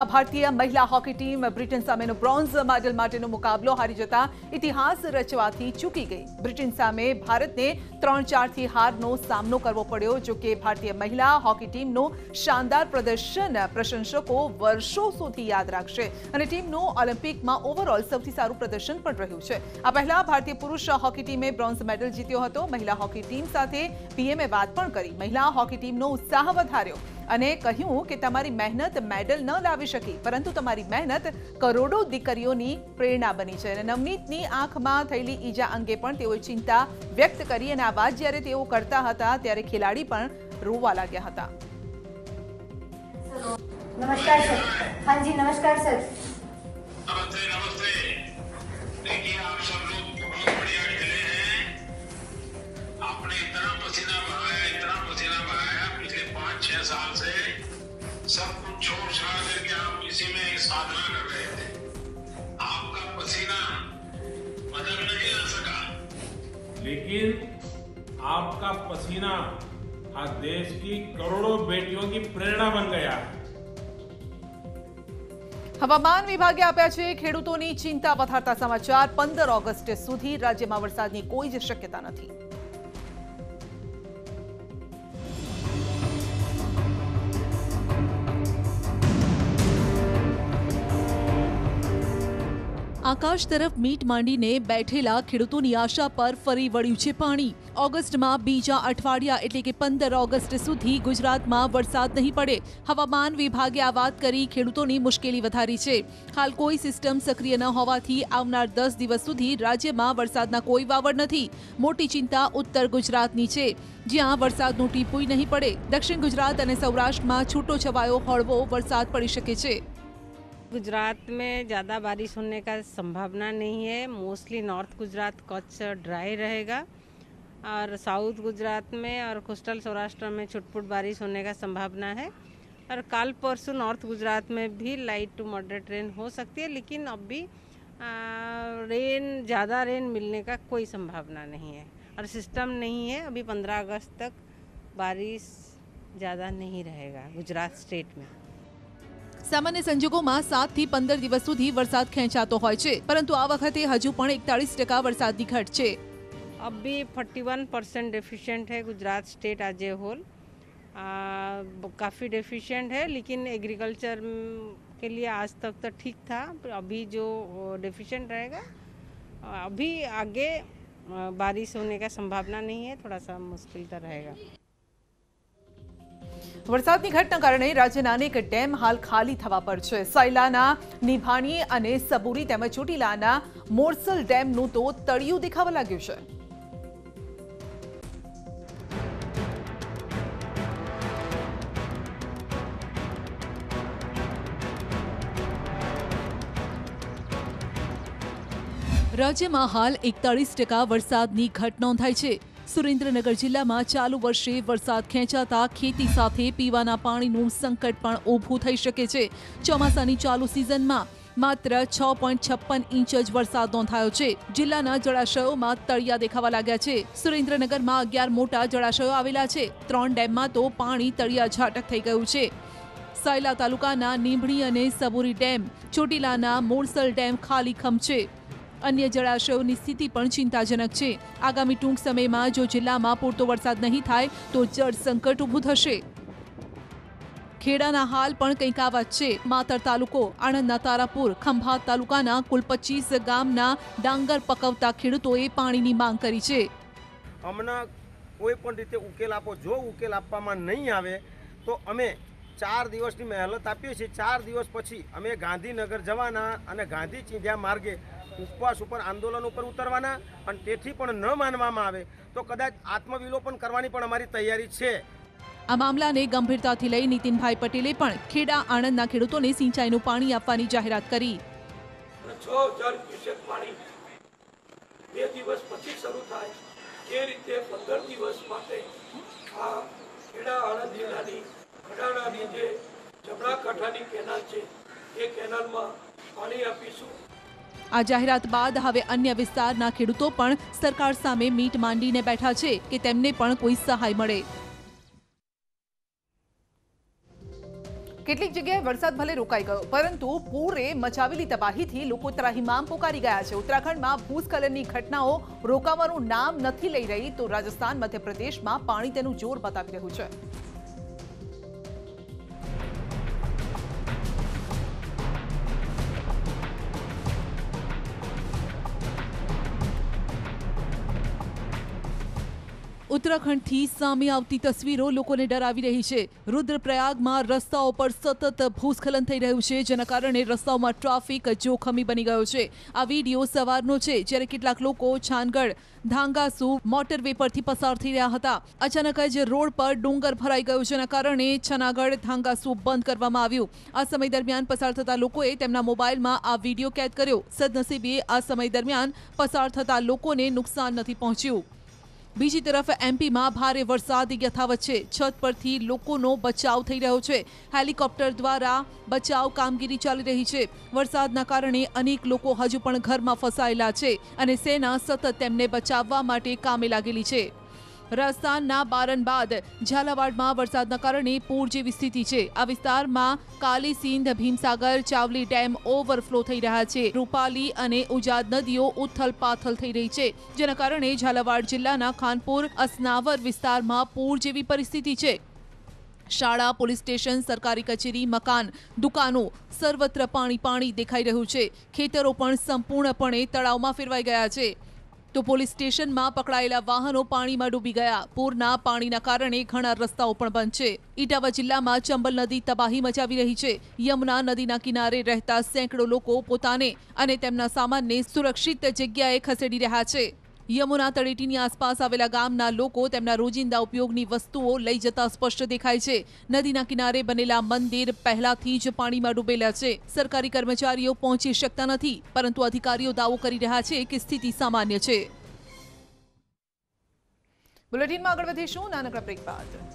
ભારતીય મહિલા hockey team Britain સામેનો બ્રોન્ઝ મેડલ માટેનો મુકાબલો હારી જતા ઇતિહાસ રચવાથી ચૂકી ગઈ બ્રિટન સામે ભારતને ત્રણ ચારથી હારનો સામનો કરવો પડ્યો જો કે ભારતીય મહિલા હોકી ટીમનું શાનદાર પ્રદર્શન પ્રશંસકો વર્ષો સુધી યાદ રાખશે અને ટીમનું ઓલિમ્પિકમાં ઓવરઓલ સૌથી સારું પ્રદર્શન પણ રહ્યું છે આ પહેલા ભારતીય પુરુષ હોકી ટીમે બ્રોન્ઝ મેડલ જીત્યો હતો મહિલા હોકી ટીમ સાથે પીએમએ વાત પણ કરી મહિલા હોકી ટીમનો ઉત્સાહ વધાર્યો અને કહ્યું કે તમારી મહેનત મેડલ ન લાવી શકી પરંતુ તમારી મહેનત કરોડો દીકરીઓની પ્રેરણા બની છે અને નવનીતની આંખમાં થયેલી ઈજા અંગે પણ તેઓએ ચિંતા વ્યક્ત કરી અને આ વાત જ્યારે તેઓ કરતા હતા ત્યારે ખેલાડી પણ રોવા લાગ્યા હતા नमस्कार सर हाँ जी नमस्कार सर नमस्ते नमस्ते देखिए आप सब लोग बहुत बढ़िया खेले हैं आपने इतना पसीना सब कुछ छोड़ छाड़ करके आप इसी में एक साधना कर रहे थे आपका पसीना बदल नहीं आ सका लेकिन आपका पसीना आज देश की करोड़ों बेटियों की प्रेरणा बन गया है હવામાન વિભાગે આપ્યા છે ખેડૂતોની ચિંતા વધારતા સમાચાર પંદર ઓગસ્ટ સુધી રાજ્યમાં વરસાદની કોઈ જ શક્યતા નથી આકાશ તરફ મીટ માંડીને બેઠેલા ખેડૂતોની આશા પર ફરી વળ્યું છે પાણી. ઓગસ્ટમાં બીજા અઠવાડિયા એટલે કે પંદર ઓગસ્ટ સુધી ગુજરાતમાં વરસાદ નહીં પડે. હવામાન વિભાગે આ વાત કરી ખેડૂતોની મુશ્કેલી વધારી છે. હાલ કોઈ સિસ્ટમ સક્રિય ન હોવાથી આવનાર દસ દિવસ સુધી રાજ્યમાં વરસાદના કોઈ વાવડ નથી. મોટી ચિંતા ઉત્તર ગુજરાતની છે. જ્યાં વરસાદનું ટીપુય નહીં પડે. દક્ષિણ ગુજરાત અને સૌરાષ્ટ્રમાં છૂટો છવાયો હળવો વરસાદ પડી શકે છે. गुजरात में ज़्यादा बारिश होने का संभावना नहीं है। Mostly north Gujarat Kutch dry रहेगा। और साउथ गुजरात में और कोस्टल सौराष्ट्र में छुटपुट बारिश होने का संभावना है। और कल परसों नॉर्थ गुजरात में भी लाइट टू मॉडरेट रेन हो सकती है, लेकिन अब भी रेन ज़्यादा रेन मिलने का कोई संभावना नहीं है। और सिस्टम नहीं है, अभी पंद्रह अगस्त तक बारिश ज़्यादा नहीं रहेगा गुजरात स्टेट में। સામાન્ય સંજોગોમાં સાત થી પંદર દિવસ સુધી વરસાદ ખેંચાતો હોય છે પરંતુ આ વખતે હજુ પણ એકતાળીસ ટકા વરસાદની ઘટ છે अब भी 41 परसेंट डेफिशिएंट है Gujarat state as a whole काफ़ी डेफिशिएंट है लेकिन एग्रीकल्चर के लिए आज तक तो ठीक था पर अभी जो डेफिशिएंट रहेगा अ, अभी आगे अ, बारिश होने का संभावना नहीं है थोड़ा सा मुश्किल तो रहेगा વરસાદની ઘટના કારણે રાજ્યના અનેક ડેમ હાલ ખાલી થવા પર છે. સૈલાના નિભાણી અને સબુરી તેમજ ચોટીલાના મોરસલ ડેમનું તો તળિયું દેખાવા લાગ્યું છે. રાજ્યમાં હાલ એકતાળીસ ટકા વરસાદની ઘટ નોંધાઈ છે. સુરેન્દ્રનગર જિલ્લામાં ચાલુ વર્ષે વરસાદ ખેંચાતા ખેતી સાથે પીવાના પાણીનું સંકટ પણ ઊભું થઈ શકે છે. ચોમાસાની ચાલુ સિઝનમાં માત્ર છ પોઈન્ટ છપ્પન ઇંચ જ વરસાદ નોંધાયો છે. જિલ્લાના જળાશયોમાં તળિયા દેખાવા લાગ્યા છે. સુરેન્દ્રનગરમાં અગિયાર મોટા જળાશયો આવેલા છે. ત્રણ ડેમમાં તો પાણી તળિયા ઝાટક થઈ ગયું છે. સાયલા તાલુકાના નીંભણી અને સબુરી ડેમ, ચોટીલાના મોરસલ ડેમ ખાલી ખમ છે. અન્ય જળાશયોની સ્થિતિ પણ ચિંતાજનક છે. આગામી ટૂંક સમયમાં જો જિલ્લામાં પૂરતો વરસાદ નહીં થાય, તો જળ સંકટ ઊભું થશે. ખેડાના હાલ પણ કંઈક આવા જ છે. માતર તાલુકો, આણંદના તારાપુર, ખંભાત તાલુકાના કુલ પચીસ ગામના ડાંગર પકવતા ખેડૂતોએ પાણીની માંગ કરી છે. હમણાં કોઈ પણ રીતે ઉકેલ આપો, જો ઉકેલ આપવામાં નહીં આવે, તો અમે ચાર દિવસની મહેનત આપીએ છીએ. ચાર દિવસ પછી અમે ગાંધીનગર જવાના અને ગાંધી ચીંધ્યા માર્ગે ઉપવાસ ઉપર આંદોલન ઉપર ઉતરવાના અને તેથી પણ ન માનવામાં આવે તો કદાચ આત્મવિલોપન કરવાની પણ અમારી તૈયારી છે. આ મામલાને ગંભીરતાથી લઈ નીતિનભાઈ પટેલે પણ ખેડા આણંદના ખેડૂતોને સિંચાઈનું પાણી આપવાની જાહેરાત કરી. છ હજાર ક્યુસેક પાણી બે દિવસ પછી શરૂ થાય. એ રીતે પંદર દિવસ માટે આ ખેડા આણંદ જિલ્લાની ખડાણાની જે કેનાલ છે. એ કેનાલમાં પાણી આપીશું. આ જાહેરાત બાદ હવે અન્ય વિસ્તારના ખેડૂતો પણ સરકાર સામે મીટ માંડીને બેઠા છે કે તેમને પણ કોઈ સહાય મળે. કેટલીક જગ્યાએ વરસાદ ભલે રોકાઈ ગયો પરંતુ પૂરે મચાવેલી તબાહીથી લોકો ત્રાહિમામ પોકારી ગયા છે. ઉત્તરાખંડમાં ભૂસ્ખલનની ઘટનાઓ રોકાવાનું નામ નથી લઈ રહી તો રાજસ્થાન મધ્યપ્રદેશમાં પાણી તેનું જોર બતાવી રહ્યું છે. ઉત્તરાખંડથી સામે આવતી તસવીરો લોકોને ડરાવી રહી છે. રુદ્રપ્રયાગમાં રસ્તાઓ પર સતત ભૂસ્ખલન થઈ રહ્યું છે, જેના કારણે રસ્તાઓમાં ટ્રાફિક જોખમી બની ગયો છે. આ વીડિયો સવારનો છે, જ્યારે કેટલાક લોકો છાનગઢ, ધાંગાસુ, મોટરવે પરથી પસાર થઈ રહ્યા હતા. અચાનક જ રોડ પર ડુંગર ભરાઈ ગયો, જેના કારણે છનાગઢ, ધાંગાસુ બંધ કરવામાં આવ્યું. આ સમય દરમિયાન પસાર થતા લોકોએ તેમના મોબાઈલમાં આ વીડિયો કેદ કર્યો. સદનસીબે આ સમય દરમિયાન પસાર થતા લોકોને નુકસાન નથી પહોંચ્યું. બીજી તરફ એમપીમાં ભારે વરસાદ યથાવત છે. છત પરથી લોકોનો બચાવ થઈ રહ્યો છે. હેલિકોપ્ટર દ્વારા બચાવ કામગીરી ચાલી રહી છે. વરસાદના કારણે અનેક લોકો હજુ પણ ઘરમાં ફસાયેલા છે અને સેના સતત તેમને બચાવવા માટે કામે લાગેલી છે. રાજસ્થાનના બારન બાદ ઝાલાવાડમાં વરસાદના કારણે પૂર જેવી સ્થિતિ છે. આ વિસ્તારમાં કાલી, સિંધ, ભીમસાગર, ચાવલી ડેમ ઓવરફ્લો થઈ રહ્યા છે. રૂપાલી અને ઉજાદ નદીઓ ઉથલ પાથલ થઈ રહી છે, જેના કારણે ઝાલાવાડ જિલ્લાના ખાનપુર, અસનાવર વિસ્તારમાં પૂર જેવી પરિસ્થિતિ છે. શાળા, પોલીસ સ્ટેશન, સરકારી કચેરી, મકાન, દુકાનો સર્વત્ર પાણી પાણી દેખાઈ રહ્યું છે. ખેતરો પણ સંપૂર્ણપણે તળાવમાં ફેરવાઈ ગયા છે. તો પોલીસ સ્ટેશનમાં પકડાયેલા વાહનો પાણીમાં ડૂબી ગયા. પૂરના પાણીના કારણે ઘણા રસ્તાઓ પણ બંધ છે. ઇટાવા જિલ્લામાં ચંબલ નદી તબાહી મચાવી રહી છે. યમુના નદીના કિનારે રહેતા સેંકડો લોકો પોતાને અને તેમના સામાનને સુરક્ષિત જગ્યાએ ખસેડી રહ્યા છે. યમુના તળેટીની આસપાસ આવેલા ગામના લોકો તેમના રોજિંદા ઉપયોગની વસ્તુઓ લઈ જતા સ્પષ્ટ દેખાય છે. નદીના કિનારે બનેલા મંદિર પહેલાથી જ પાણીમાં ડૂબેલા છે. સરકારી કર્મચારીઓ પહોંચી શકતા નથી, પરંતુ અધિકારીઓ દાવો કરી રહ્યા છે કે સ્થિતિ સામાન્ય છે. બુલેટિનમાં આગળ વધીશું, નાનકડા બ્રેક બાદ.